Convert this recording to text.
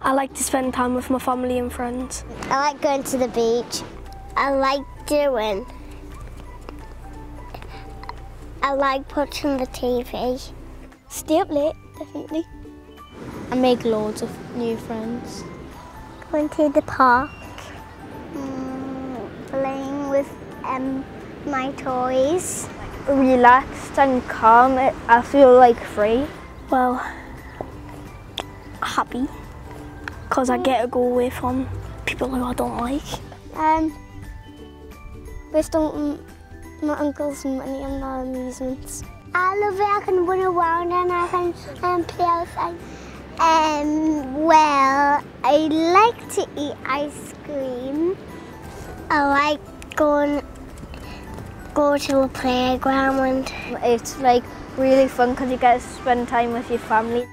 I like to spend time with my family and friends. I like going to the beach. I like doing. I like watching the TV. Stay up late, definitely. I make loads of new friends. Going to the park. Mm, playing with um, my toys. Relaxed and calm. I feel like free. Well, happy because I get to go away from people who I don't like. Um, based on my uncle's money and my amusements. I love it. I can run around and I can um, play outside. Um, well, I like to eat ice cream. I like going go to a playground. It's like really fun because you get to spend time with your family.